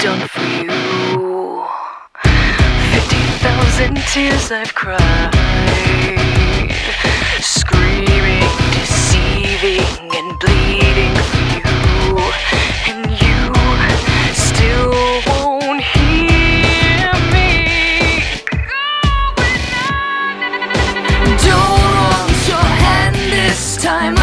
done for you. Fifty thousand tears I've cried, screaming, deceiving, and bleeding for you, and you still won't hear me. Going. Don't hold your hand this time.